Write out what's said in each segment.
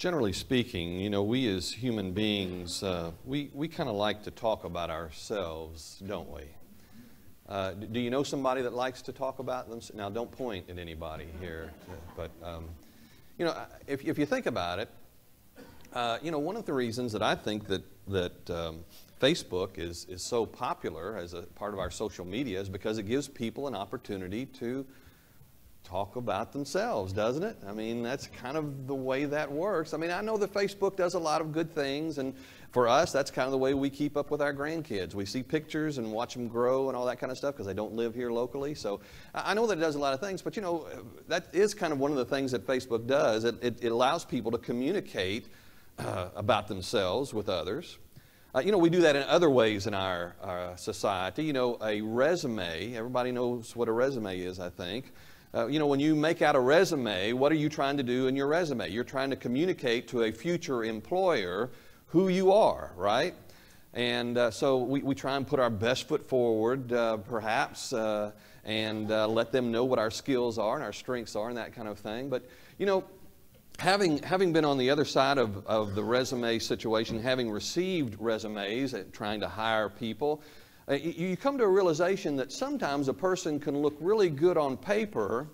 generally speaking, you know, we as human beings, uh, we, we kind of like to talk about ourselves, don't we? Uh, do you know somebody that likes to talk about them? Now, don't point at anybody here, but, um, you know, if, if you think about it, uh, you know, one of the reasons that I think that, that um, Facebook is, is so popular as a part of our social media is because it gives people an opportunity to talk about themselves, doesn't it? I mean, that's kind of the way that works. I mean, I know that Facebook does a lot of good things, and for us, that's kind of the way we keep up with our grandkids. We see pictures and watch them grow and all that kind of stuff because they don't live here locally. So I know that it does a lot of things, but you know, that is kind of one of the things that Facebook does. It, it, it allows people to communicate uh, about themselves with others. Uh, you know, we do that in other ways in our, our society. You know, a resume, everybody knows what a resume is, I think. Uh, you know, when you make out a resume, what are you trying to do in your resume? You're trying to communicate to a future employer who you are, right? And uh, so we, we try and put our best foot forward, uh, perhaps, uh, and uh, let them know what our skills are and our strengths are and that kind of thing. But, you know, having, having been on the other side of, of the resume situation, having received resumes, and trying to hire people, uh, you come to a realization that sometimes a person can look really good on paper,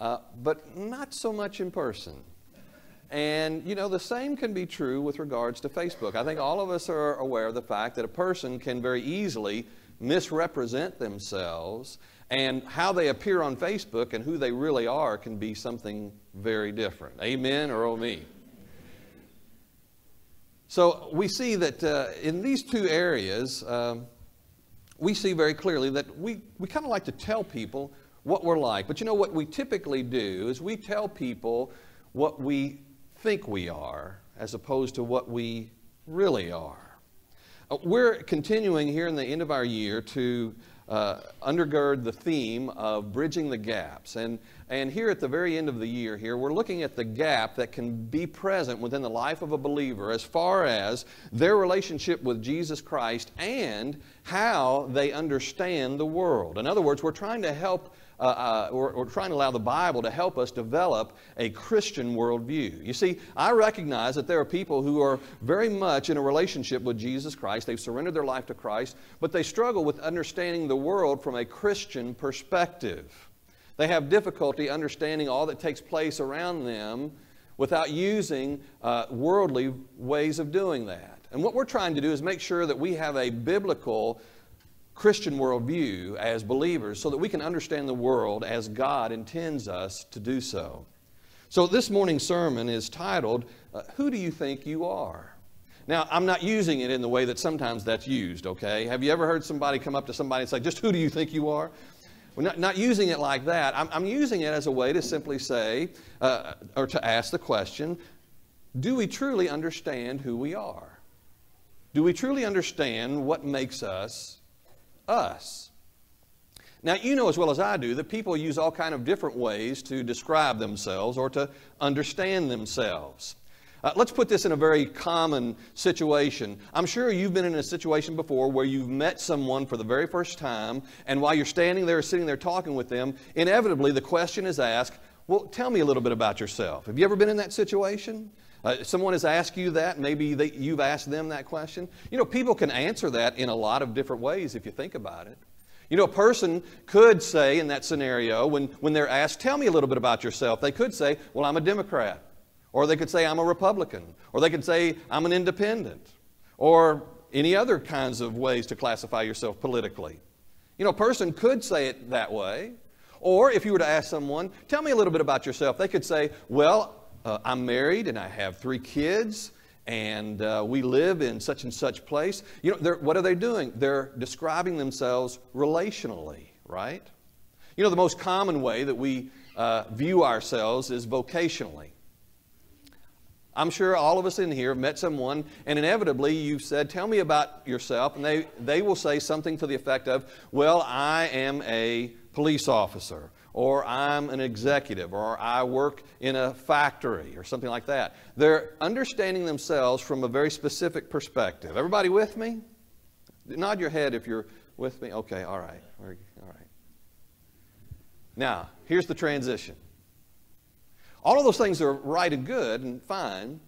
uh, but not so much in person. And, you know, the same can be true with regards to Facebook. I think all of us are aware of the fact that a person can very easily misrepresent themselves, and how they appear on Facebook and who they really are can be something very different. Amen or oh me? So we see that uh, in these two areas, um, we see very clearly that we, we kind of like to tell people what we're like. But you know what we typically do is we tell people what we think we are as opposed to what we really are. Uh, we're continuing here in the end of our year to uh, undergird the theme of bridging the gaps. And, and here at the very end of the year here, we're looking at the gap that can be present within the life of a believer as far as their relationship with Jesus Christ and how they understand the world. In other words, we're trying to help uh, uh, we're, we're, trying to allow the Bible to help us develop a Christian worldview. You see, I recognize that there are people who are very much in a relationship with Jesus Christ. They've surrendered their life to Christ, but they struggle with understanding the world from a Christian perspective. They have difficulty understanding all that takes place around them without using uh, worldly ways of doing that. And what we're trying to do is make sure that we have a biblical Christian worldview as believers so that we can understand the world as God intends us to do so. So, this morning's sermon is titled, uh, Who Do You Think You Are? Now, I'm not using it in the way that sometimes that's used, okay? Have you ever heard somebody come up to somebody and say, Just who do you think you are? We're not, not using it like that. I'm, I'm, using it as a way to simply say, uh, or to ask the question, Do we truly understand who we are? Do we truly understand what makes us us. Now, you know as well as I do that people use all kind of different ways to describe themselves or to understand themselves. Uh, let's put this in a very common situation. I'm sure you've been in a situation before where you've met someone for the very first time, and while you're standing there, or sitting there talking with them, inevitably the question is asked, Well, tell me a little bit about yourself. Have you ever been in that situation? Uh, someone has asked you that, maybe they, you've asked them that question. You know, people can answer that in a lot of different ways if you think about it. You know, a person could say in that scenario, when, when they're asked, Tell me a little bit about yourself, they could say, Well, I'm a Democrat. Or they could say, I'm a Republican. Or they could say, I'm an independent. Or any other kinds of ways to classify yourself politically. You know, a person could say it that way. Or if you were to ask someone, Tell me a little bit about yourself, they could say, Well, uh, I'm married and I have three kids and uh, we live in such and such place. You know, what are they doing? They're describing themselves relationally, right? You know, the most common way that we uh, view ourselves is vocationally. I'm sure all of us in here have met someone, and inevitably you've said, Tell me about yourself, and they, they will say something to the effect of, Well, I am a police officer, or I'm an executive, or I work in a factory, or something like that. They're understanding themselves from a very specific perspective. Everybody with me? Nod your head if you're with me. Okay, all right. All right. Now, here's the transition. All of those things are right and good and fine,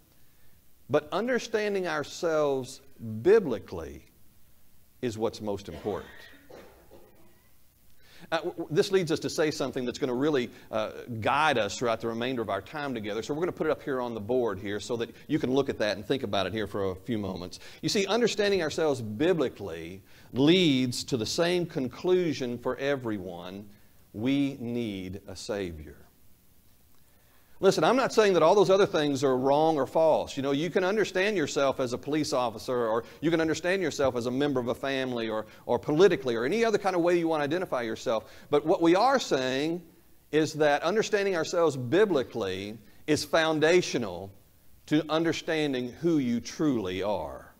but understanding ourselves biblically is what's most important. Uh, this leads us to say something that's going to really uh, guide us throughout the remainder of our time together. So we're going to put it up here on the board here so that you can look at that and think about it here for a few moments. You see, understanding ourselves biblically leads to the same conclusion for everyone we need a Savior. Listen, I'm not saying that all those other things are wrong or false. You know, you can understand yourself as a police officer, or you can understand yourself as a member of a family, or, or politically, or any other kind of way you want to identify yourself. But what we are saying is that understanding ourselves biblically is foundational to understanding who you truly are.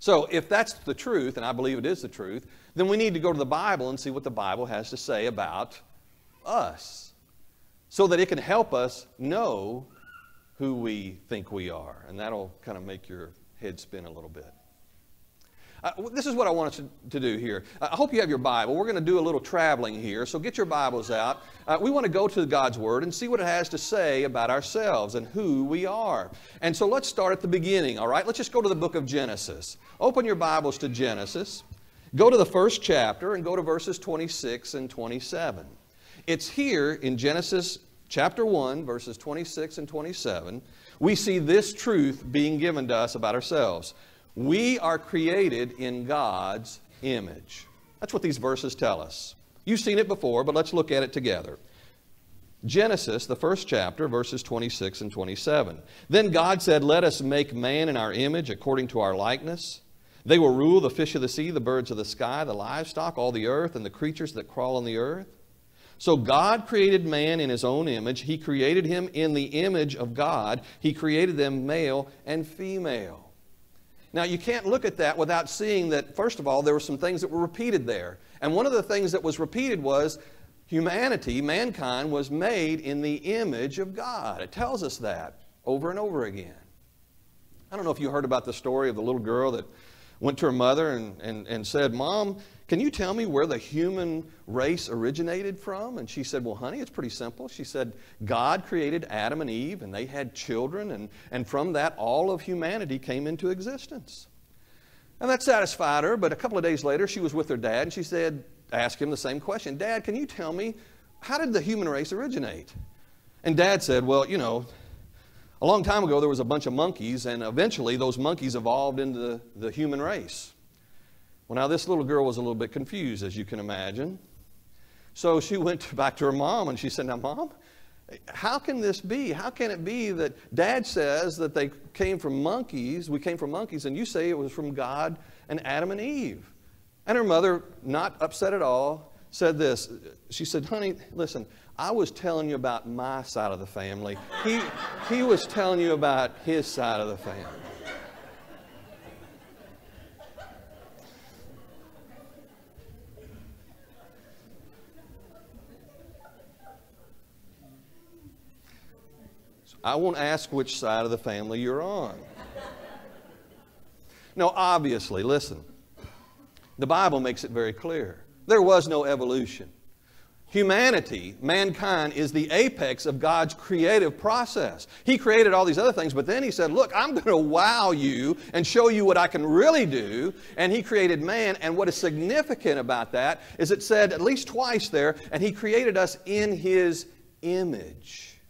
So, if that's the truth, and I believe it is the truth, then we need to go to the Bible and see what the Bible has to say about us so that it can help us know who we think we are. And that'll kind of make your head spin a little bit. Uh, this is what I want us to, to do here. I hope you have your Bible. We're going to do a little traveling here, so get your Bibles out. Uh, we want to go to God's Word and see what it has to say about ourselves and who we are. And so let's start at the beginning, all right? Let's just go to the book of Genesis. Open your Bibles to Genesis. Go to the first chapter and go to verses 26 and 27. It's here in Genesis chapter 1, verses 26 and 27, we see this truth being given to us about ourselves. We are created in God's image. That's what these verses tell us. You've seen it before, but let's look at it together. Genesis, the first chapter, verses 26 and 27. Then God said, Let us make man in our image according to our likeness. They will rule the fish of the sea, the birds of the sky, the livestock, all the earth, and the creatures that crawl on the earth. So God created man in his own image. He created him in the image of God. He created them male and female. Now, you can't look at that without seeing that, first of all, there were some things that were repeated there. And one of the things that was repeated was humanity, mankind, was made in the image of God. It tells us that over and over again. I don't know if you heard about the story of the little girl that went to her mother and, and, and said, Mom, can you tell me where the human race originated from? And she said, Well, honey, it's pretty simple. She said, God created Adam and Eve, and they had children, and, and from that, all of humanity came into existence. And that satisfied her, but a couple of days later, she was with her dad, and she said, Ask him the same question Dad, can you tell me, how did the human race originate? And dad said, Well, you know, a long time ago, there was a bunch of monkeys, and eventually those monkeys evolved into the, the human race. Well, now this little girl was a little bit confused, as you can imagine. So she went back to her mom and she said, Now, mom, how can this be? How can it be that dad says that they came from monkeys, we came from monkeys, and you say it was from God and Adam and Eve? And her mother, not upset at all, said this. She said, Honey, listen, I was telling you about my side of the family. He, he was telling you about his side of the family. I won't ask which side of the family you're on. No, obviously, listen. The Bible makes it very clear. There was no evolution. Humanity, mankind, is the apex of God's creative process. He created all these other things, but then He said, Look, I'm going to wow you and show you what I can really do. And He created man. And what is significant about that is it said at least twice there, and He created us in His image.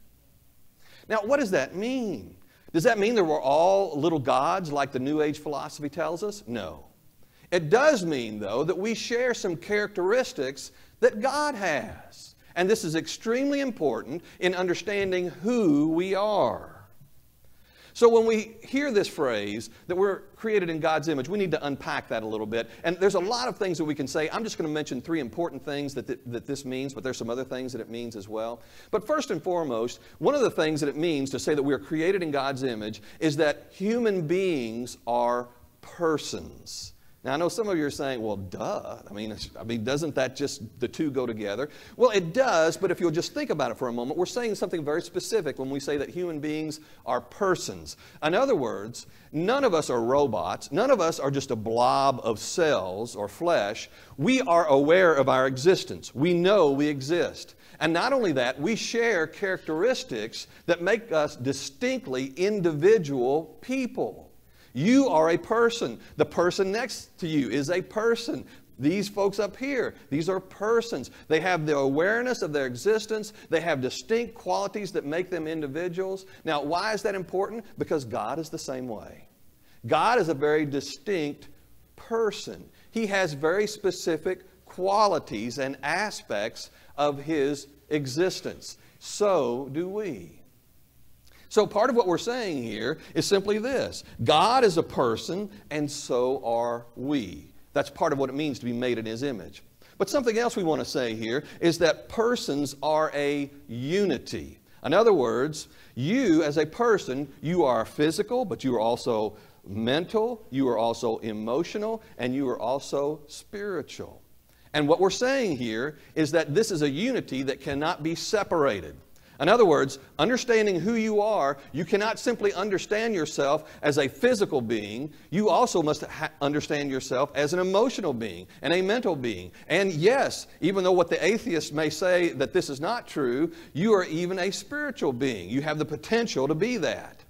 Now, what does that mean? Does that mean that we're all little gods like the New Age philosophy tells us? No. It does mean, though, that we share some characteristics that God has. And this is extremely important in understanding who we are. So when we hear this phrase that we're created in God's image, we need to unpack that a little bit. And there's a lot of things that we can say. I'm just going to mention three important things that, th- that this means, but there's some other things that it means as well. But first and foremost, one of the things that it means to say that we are created in God's image is that human beings are persons. Now, I know some of you are saying, well, duh. I mean, I mean, doesn't that just the two go together? Well, it does, but if you'll just think about it for a moment, we're saying something very specific when we say that human beings are persons. In other words, none of us are robots. None of us are just a blob of cells or flesh. We are aware of our existence. We know we exist. And not only that, we share characteristics that make us distinctly individual people. You are a person. The person next to you is a person. These folks up here, these are persons. They have the awareness of their existence. They have distinct qualities that make them individuals. Now, why is that important? Because God is the same way. God is a very distinct person. He has very specific qualities and aspects of His existence. So do we. So, part of what we're saying here is simply this God is a person, and so are we. That's part of what it means to be made in His image. But something else we want to say here is that persons are a unity. In other words, you as a person, you are physical, but you are also mental, you are also emotional, and you are also spiritual. And what we're saying here is that this is a unity that cannot be separated. In other words, understanding who you are, you cannot simply understand yourself as a physical being. You also must ha- understand yourself as an emotional being and a mental being. And yes, even though what the atheist may say that this is not true, you are even a spiritual being. You have the potential to be that.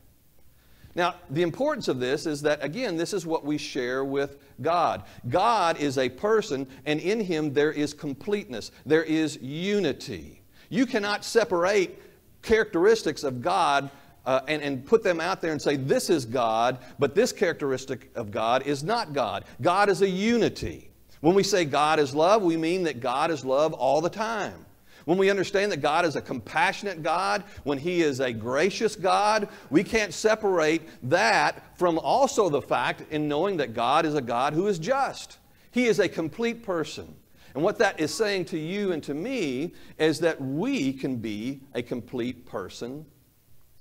Now, the importance of this is that, again, this is what we share with God. God is a person, and in Him there is completeness, there is unity. You cannot separate characteristics of God uh, and, and put them out there and say, this is God, but this characteristic of God is not God. God is a unity. When we say God is love, we mean that God is love all the time. When we understand that God is a compassionate God, when He is a gracious God, we can't separate that from also the fact in knowing that God is a God who is just. He is a complete person. And what that is saying to you and to me is that we can be a complete person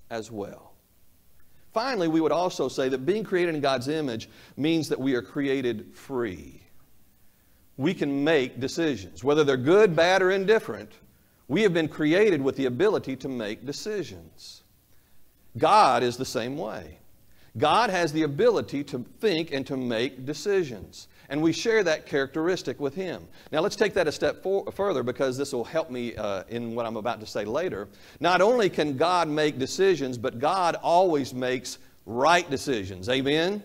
as well. Finally, we would also say that being created in God's image means that we are created free. We can make decisions, whether they're good, bad, or indifferent. We have been created with the ability to make decisions. God is the same way. God has the ability to think and to make decisions. And we share that characteristic with Him. Now, let's take that a step for, further because this will help me uh, in what I'm about to say later. Not only can God make decisions, but God always makes right decisions. Amen?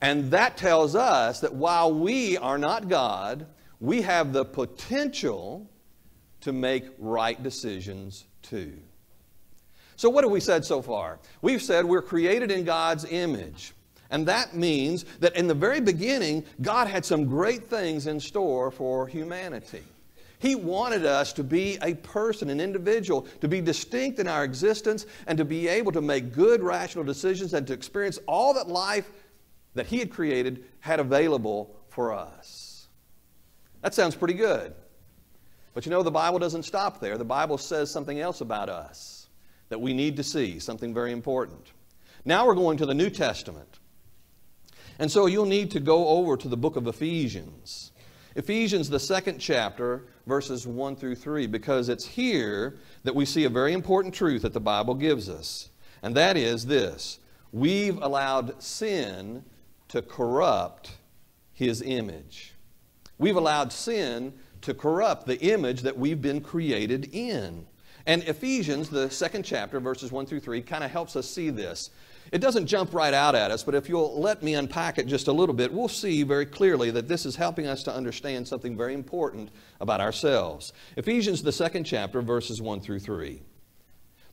And that tells us that while we are not God, we have the potential to make right decisions too. So, what have we said so far? We've said we're created in God's image. And that means that in the very beginning, God had some great things in store for humanity. He wanted us to be a person, an individual, to be distinct in our existence and to be able to make good, rational decisions and to experience all that life that He had created had available for us. That sounds pretty good. But you know, the Bible doesn't stop there. The Bible says something else about us that we need to see, something very important. Now we're going to the New Testament. And so you'll need to go over to the book of Ephesians. Ephesians, the second chapter, verses 1 through 3, because it's here that we see a very important truth that the Bible gives us. And that is this we've allowed sin to corrupt his image. We've allowed sin to corrupt the image that we've been created in. And Ephesians, the second chapter, verses 1 through 3, kind of helps us see this. It doesn't jump right out at us, but if you'll let me unpack it just a little bit, we'll see very clearly that this is helping us to understand something very important about ourselves. Ephesians, the second chapter, verses 1 through 3.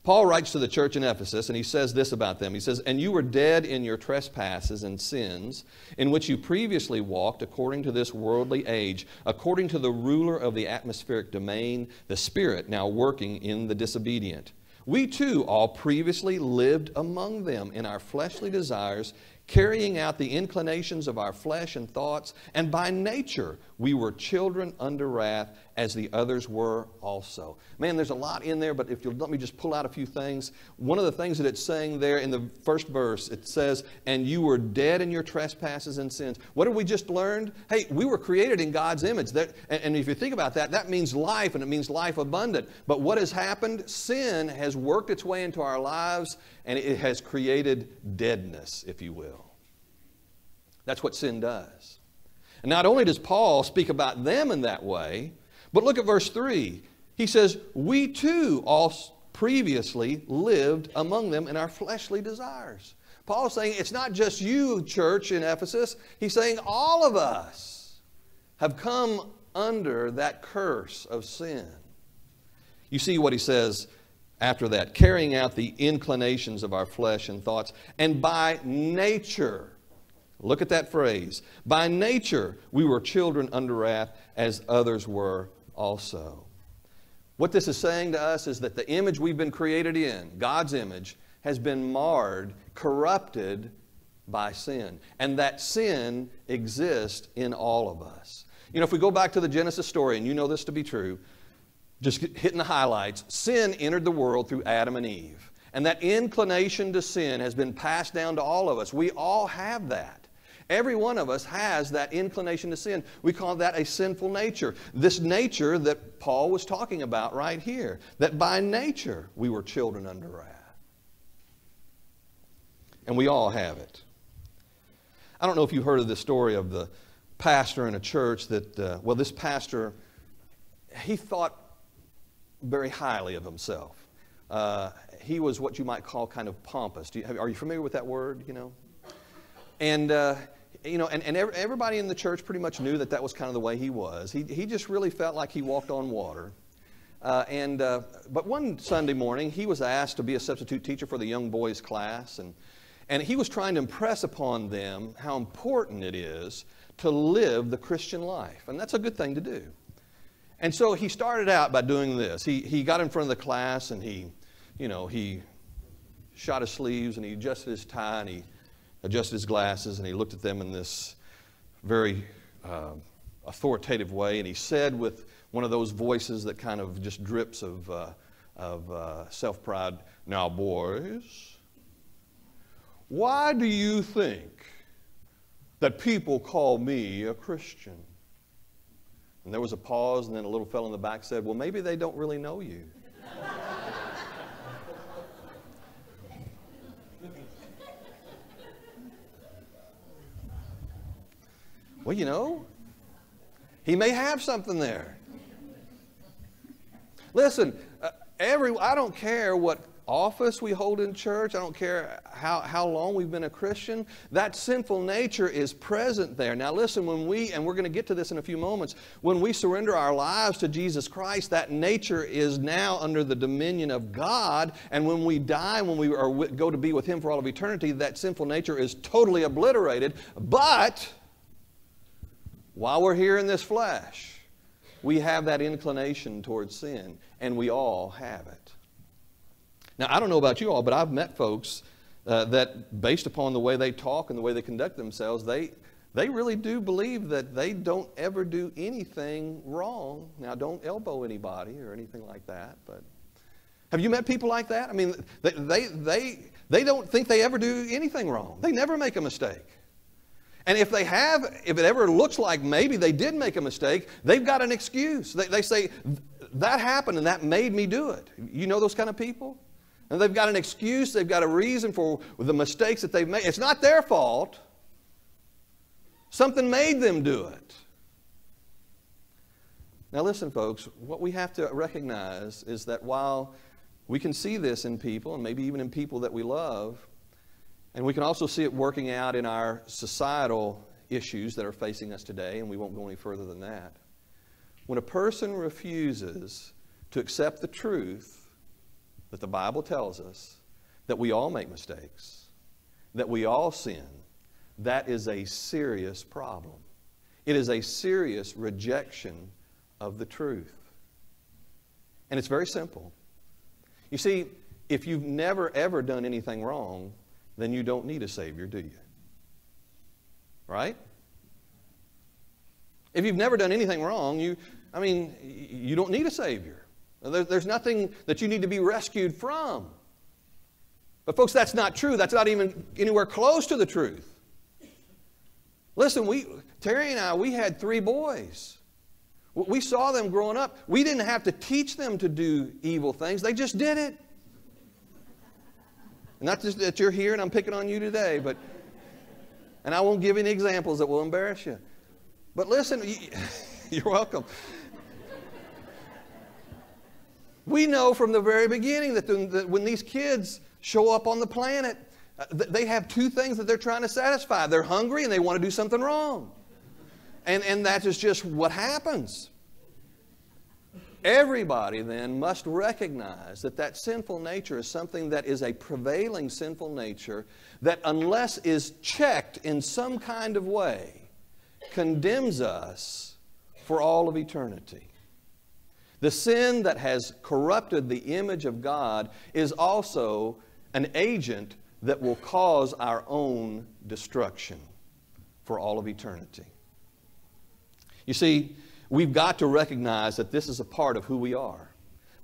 Paul writes to the church in Ephesus, and he says this about them. He says, And you were dead in your trespasses and sins, in which you previously walked according to this worldly age, according to the ruler of the atmospheric domain, the Spirit now working in the disobedient. We too all previously lived among them in our fleshly desires carrying out the inclinations of our flesh and thoughts, and by nature we were children under wrath as the others were also. Man, there's a lot in there, but if you'll let me just pull out a few things. One of the things that it's saying there in the first verse, it says, And you were dead in your trespasses and sins. What have we just learned? Hey, we were created in God's image. That, and if you think about that, that means life, and it means life abundant. But what has happened? Sin has worked its way into our lives, and it has created deadness, if you will. That's what sin does. And not only does Paul speak about them in that way, but look at verse 3. He says, We too all previously lived among them in our fleshly desires. Paul's saying it's not just you, church in Ephesus. He's saying all of us have come under that curse of sin. You see what he says after that carrying out the inclinations of our flesh and thoughts, and by nature, look at that phrase, by nature we were children under wrath as others were also. What this is saying to us is that the image we've been created in, God's image, has been marred, corrupted by sin. And that sin exists in all of us. You know, if we go back to the Genesis story, and you know this to be true, just hitting the highlights, sin entered the world through Adam and Eve. And that inclination to sin has been passed down to all of us. We all have that. Every one of us has that inclination to sin. We call that a sinful nature. This nature that Paul was talking about right here, that by nature we were children under wrath. And we all have it. I don't know if you've heard of the story of the pastor in a church that, uh, well, this pastor, he thought very highly of himself. Uh, he was what you might call kind of pompous. You, are you familiar with that word? You know, and uh, you know, and, and everybody in the church pretty much knew that that was kind of the way he was. He he just really felt like he walked on water. Uh, and uh, but one Sunday morning, he was asked to be a substitute teacher for the young boys class, and and he was trying to impress upon them how important it is to live the Christian life, and that's a good thing to do. And so he started out by doing this. He, he got in front of the class and he, you know, he shot his sleeves and he adjusted his tie and he adjusted his glasses and he looked at them in this very uh, authoritative way. And he said with one of those voices that kind of just drips of, uh, of uh, self pride, Now, boys, why do you think that people call me a Christian? And there was a pause, and then a little fellow in the back said, Well, maybe they don't really know you. Well, you know, he may have something there. Listen, uh, every I don't care what office we hold in church, I don't care how, how long we've been a Christian, that sinful nature is present there. Now, listen, when we, and we're going to get to this in a few moments, when we surrender our lives to Jesus Christ, that nature is now under the dominion of God. And when we die, when we are, go to be with Him for all of eternity, that sinful nature is totally obliterated. But while we're here in this flesh, we have that inclination towards sin, and we all have it. Now, I don't know about you all, but I've met folks uh, that, based upon the way they talk and the way they conduct themselves, they, they really do believe that they don't ever do anything wrong. Now, don't elbow anybody or anything like that, but have you met people like that? I mean, they, they, they, they don't think they ever do anything wrong, they never make a mistake. And if they have, if it ever looks like maybe they did make a mistake, they've got an excuse. They, they say, that happened and that made me do it. You know those kind of people? And they've got an excuse, they've got a reason for the mistakes that they've made. It's not their fault. Something made them do it. Now, listen, folks, what we have to recognize is that while we can see this in people, and maybe even in people that we love, and we can also see it working out in our societal issues that are facing us today, and we won't go any further than that. When a person refuses to accept the truth that the Bible tells us that we all make mistakes, that we all sin, that is a serious problem. It is a serious rejection of the truth. And it's very simple. You see, if you've never ever done anything wrong, then you don't need a Savior, do you? Right? If you've never done anything wrong, you, I mean, you don't need a Savior. There's nothing that you need to be rescued from. But, folks, that's not true. That's not even anywhere close to the truth. Listen, we, Terry and I, we had three boys. We saw them growing up. We didn't have to teach them to do evil things, they just did it. Not just that you're here and I'm picking on you today, but, and I won't give any examples that will embarrass you. But listen, you're welcome. We know from the very beginning that, the, that when these kids show up on the planet, uh, they have two things that they're trying to satisfy. They're hungry and they want to do something wrong. And, and that is just what happens. Everybody then must recognize that that sinful nature is something that is a prevailing sinful nature that, unless is checked in some kind of way, condemns us for all of eternity. The sin that has corrupted the image of God is also an agent that will cause our own destruction for all of eternity. You see, we've got to recognize that this is a part of who we are.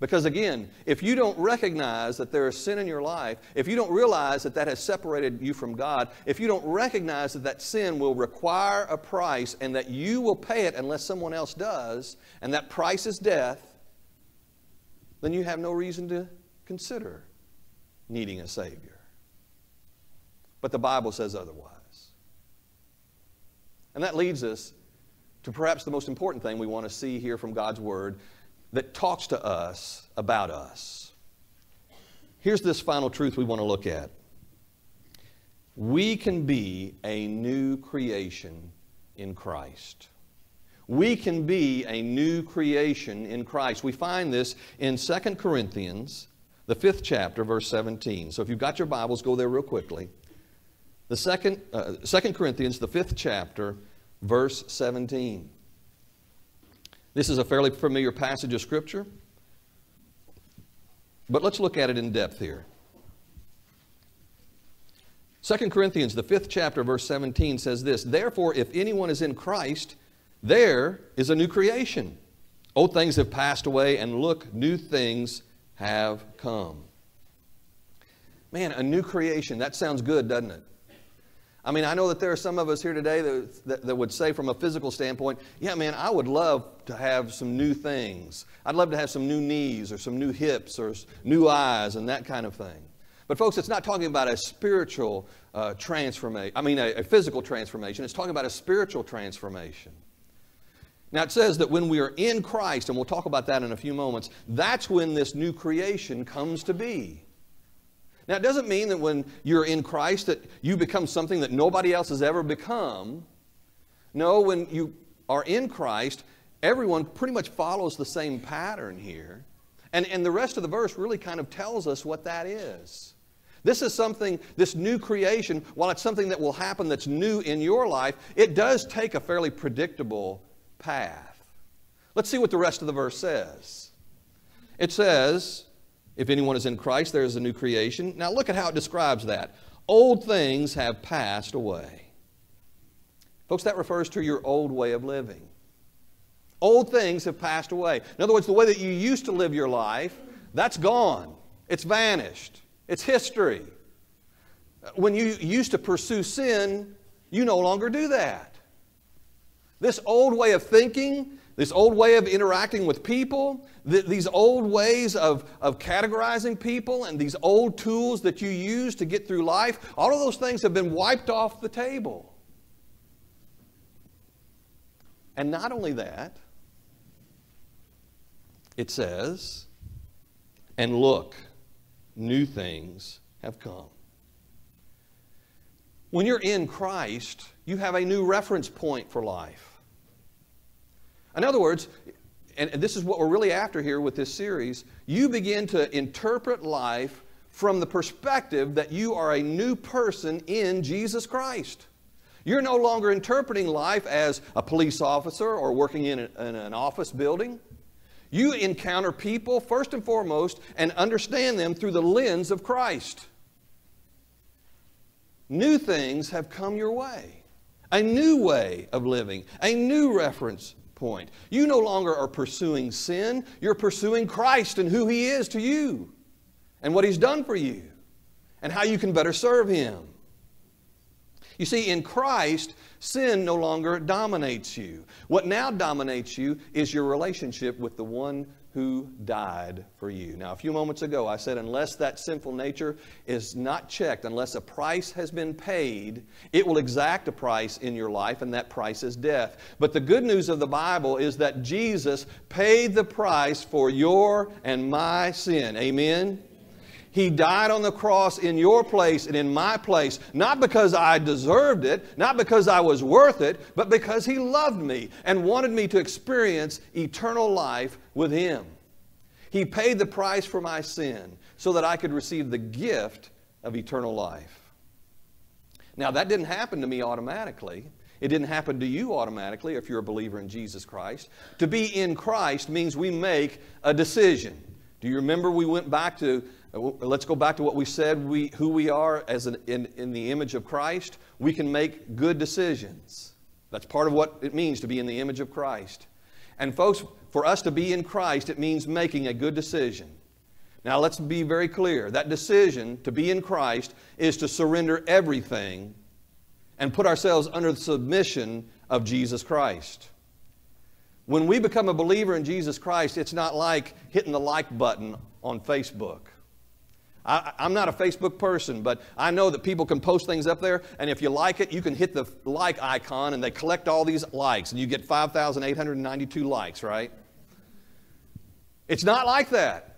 Because again, if you don't recognize that there is sin in your life, if you don't realize that that has separated you from God, if you don't recognize that that sin will require a price and that you will pay it unless someone else does, and that price is death, then you have no reason to consider needing a Savior. But the Bible says otherwise. And that leads us to perhaps the most important thing we want to see here from God's Word that talks to us about us. Here's this final truth we want to look at we can be a new creation in Christ. We can be a new creation in Christ. We find this in 2 Corinthians, the fifth chapter, verse 17. So if you've got your Bibles, go there real quickly. The second, uh, 2 Corinthians, the fifth chapter, verse 17. This is a fairly familiar passage of Scripture, but let's look at it in depth here. 2 Corinthians, the fifth chapter, verse 17 says this Therefore, if anyone is in Christ, there is a new creation. Old things have passed away, and look, new things have come. Man, a new creation, that sounds good, doesn't it? I mean, I know that there are some of us here today that, that, that, would say, from a physical standpoint, yeah, man, I would love to have some new things. I'd love to have some new knees or some new hips or new eyes and that kind of thing. But, folks, it's not talking about a spiritual uh, transformation, I mean, a, a physical transformation. It's talking about a spiritual transformation. Now, it says that when we are in Christ, and we'll talk about that in a few moments, that's when this new creation comes to be. Now, it doesn't mean that when you're in Christ that you become something that nobody else has ever become. No, when you are in Christ, everyone pretty much follows the same pattern here. And, and the rest of the verse really kind of tells us what that is. This is something, this new creation, while it's something that will happen that's new in your life, it does take a fairly predictable path. Let's see what the rest of the verse says. It says, if anyone is in Christ, there is a new creation. Now look at how it describes that. Old things have passed away. Folks, that refers to your old way of living. Old things have passed away. In other words, the way that you used to live your life, that's gone. It's vanished. It's history. When you used to pursue sin, you no longer do that. This old way of thinking, this old way of interacting with people, th- these old ways of, of categorizing people, and these old tools that you use to get through life, all of those things have been wiped off the table. And not only that, it says, and look, new things have come. When you're in Christ, you have a new reference point for life. In other words, and this is what we're really after here with this series, you begin to interpret life from the perspective that you are a new person in Jesus Christ. You're no longer interpreting life as a police officer or working in, a, in an office building. You encounter people first and foremost and understand them through the lens of Christ. New things have come your way. A new way of living, a new reference point. You no longer are pursuing sin, you're pursuing Christ and who He is to you, and what He's done for you, and how you can better serve Him. You see, in Christ, sin no longer dominates you. What now dominates you is your relationship with the one who died for you. Now, a few moments ago, I said, unless that sinful nature is not checked, unless a price has been paid, it will exact a price in your life, and that price is death. But the good news of the Bible is that Jesus paid the price for your and my sin. Amen? He died on the cross in your place and in my place, not because I deserved it, not because I was worth it, but because He loved me and wanted me to experience eternal life with Him. He paid the price for my sin so that I could receive the gift of eternal life. Now, that didn't happen to me automatically. It didn't happen to you automatically if you're a believer in Jesus Christ. To be in Christ means we make a decision. Do you remember we went back to Uh, let's go back to what we said we, who we are as an, in, in the image of Christ. We can make good decisions. That's part of what it means to be in the image of Christ. And, folks, for us to be in Christ, it means making a good decision. Now, let's be very clear. That decision to be in Christ is to surrender everything and put ourselves under the submission of Jesus Christ. When we become a believer in Jesus Christ, it's not like hitting the like button on Facebook. I, am not a Facebook person, but I know that people can post things up there, and if you like it, you can hit the like icon, and they collect all these likes, and you get 5,892 likes, right? It's not like that.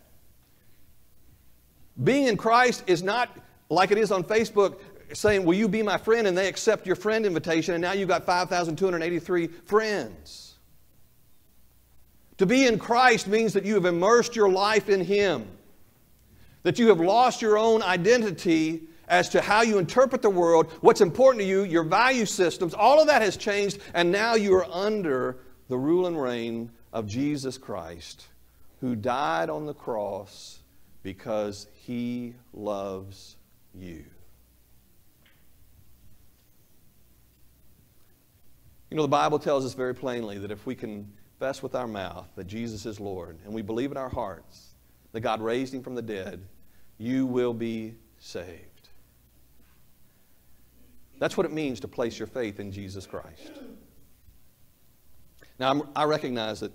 Being in Christ is not like it is on Facebook saying, Will you be my friend? And they accept your friend invitation, and now you've got 5,283 friends. To be in Christ means that you have immersed your life in Him that you have lost your own identity as to how you interpret the world, what's important to you, your value systems, all of that has changed, and now you are under the rule and reign of Jesus Christ, who died on the cross because he loves you. You know, the Bible tells us very plainly that if we confess with our mouth that Jesus is Lord and we believe in our hearts that God raised him from the dead, you will be saved. That's what it means to place your faith in Jesus Christ. Now, I'm, i recognize that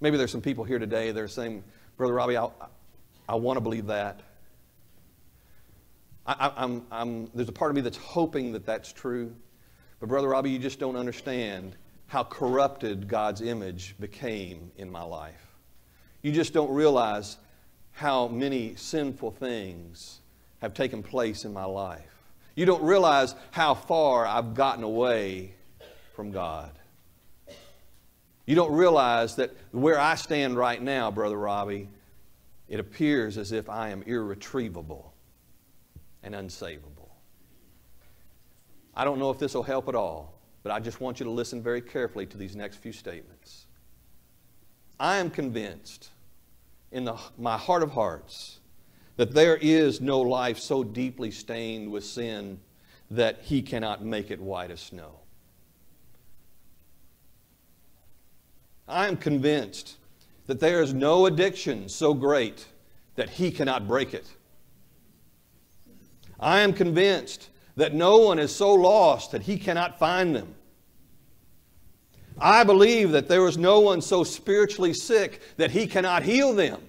maybe there's some people here today that are saying, Brother Robbie, I, I want to believe that. I, I'm, I'm, there's a part of me that's hoping that that's true. But, Brother Robbie, you just don't understand how corrupted God's image became in my life. You just don't realize how many sinful things have taken place in my life. You don't realize how far I've gotten away from God. You don't realize that where I stand right now, Brother Robbie, it appears as if I am irretrievable and unsavable. I don't know if this will help at all, but I just want you to listen very carefully to these next few statements. I am convinced in the, my heart of hearts that there is no life so deeply stained with sin that he cannot make it white as snow. I am convinced that there is no addiction so great that he cannot break it. I am convinced that no one is so lost that he cannot find them. I believe that there is no one so spiritually sick that he cannot heal them.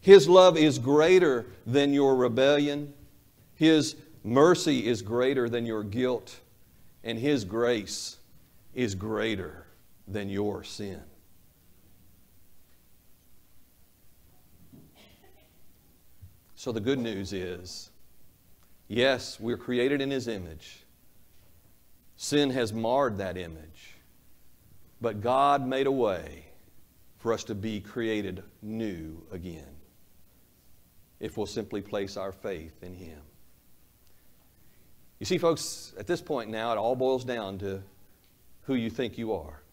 His love is greater than your rebellion. His mercy is greater than your guilt. And His grace is greater than your sin. So the good news is yes, we're created in His image. Sin has marred that image. But God made a way for us to be created new again if we'll simply place our faith in Him. You see, folks, at this point now, it all boils down to who you think you are.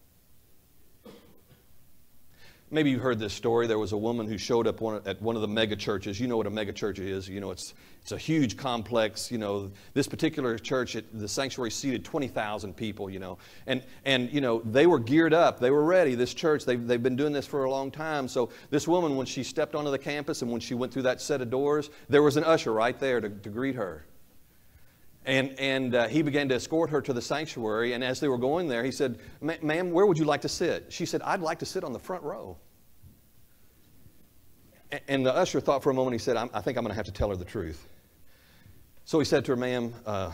Maybe you've heard this story. There was a woman who showed up one, at one of the mega churches. You know what a mega church is. You know, it's, it's a huge complex. You know, this particular church, it, the sanctuary seated 20,000 people, you know. And, and, you know, they were geared up. They were ready. This church, they've, they've been doing this for a long time. So this woman, when she stepped onto the campus and when she went through that set of doors, there was an usher right there to, to greet her. And, and uh, he began to escort her to the sanctuary. And as they were going there, he said, Ma'am, where would you like to sit? She said, I'd like to sit on the front row. And the usher thought for a moment, he said, I think I'm going to have to tell her the truth. So he said to her, Ma'am, uh,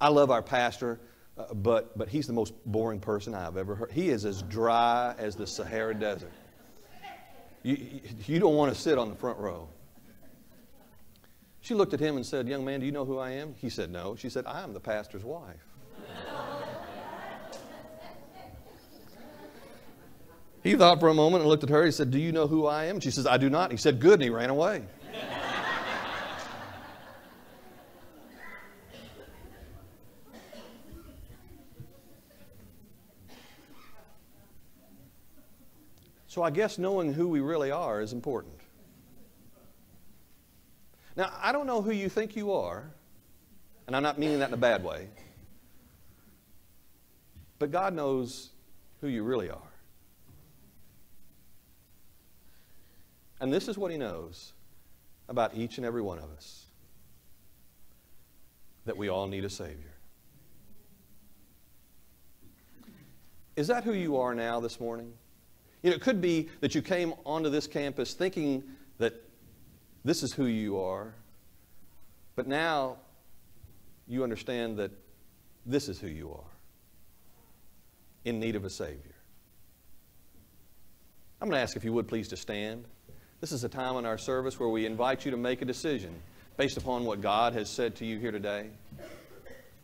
I love our pastor, uh, but, but he's the most boring person I've ever heard. He is as dry as the Sahara Desert. You, you don't want to sit on the front row. She looked at him and said, Young man, do you know who I am? He said, No. She said, I am the pastor's wife. he thought for a moment and looked at her. He said, Do you know who I am? She says, I do not. He said, Good. And he ran away. So I guess knowing who we really are is important. Now, I don't know who you think you are, and I'm not meaning that in a bad way, but God knows who you really are. And this is what He knows about each and every one of us that we all need a Savior. Is that who you are now this morning? You know, it could be that you came onto this campus thinking that this is who you are. But now you understand that this is who you are in need of a Savior. I'm going to ask if you would please to stand. This is a time in our service where we invite you to make a decision based upon what God has said to you here today.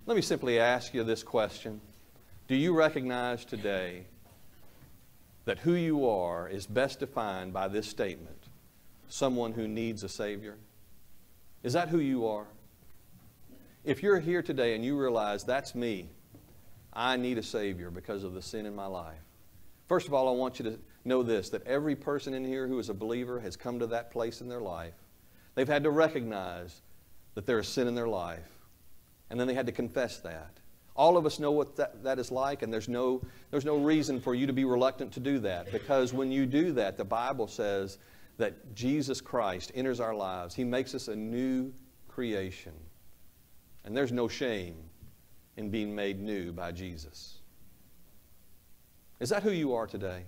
Let me simply ask you this question Do you recognize today that who you are is best defined by this statement? Someone who needs a Savior? Is that who you are? If you're here today and you realize that's me, I need a Savior because of the sin in my life. First of all, I want you to know this that every person in here who is a believer has come to that place in their life. They've had to recognize that there is sin in their life, and then they had to confess that. All of us know what that, that is like, and there's no, there's no reason for you to be reluctant to do that because when you do that, the Bible says that Jesus Christ enters our lives. He makes us a new creation. And there's no shame in being made new by Jesus. Is that who you are today?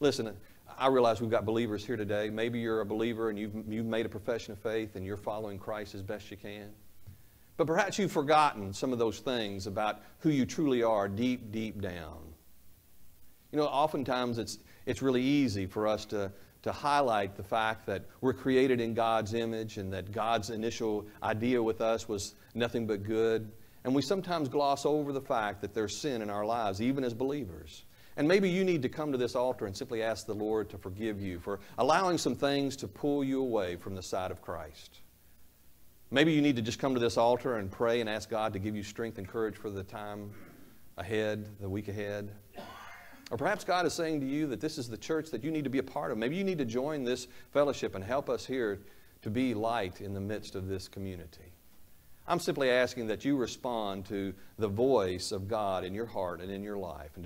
Listen, I realize we've got believers here today. Maybe you're a believer and you've, you've made a profession of faith and you're following Christ as best you can. But perhaps you've forgotten some of those things about who you truly are deep, deep down. You know, oftentimes it's, it's really easy for us to, to highlight the fact that we're created in God's image and that God's initial idea with us was nothing but good. And we sometimes gloss over the fact that there's sin in our lives, even as believers. And maybe you need to come to this altar and simply ask the Lord to forgive you for allowing some things to pull you away from the side of Christ. Maybe you need to just come to this altar and pray and ask God to give you strength and courage for the time ahead, the week ahead. Or perhaps God is saying to you that this is the church that you need to be a part of. Maybe you need to join this fellowship and help us here to be light in the midst of this community. I'm simply asking that you respond to the voice of God in your heart and in your life.